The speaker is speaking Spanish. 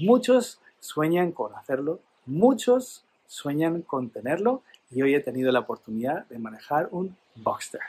Muchos sueñan con hacerlo, muchos sueñan con tenerlo y hoy he tenido la oportunidad de manejar un Boxster.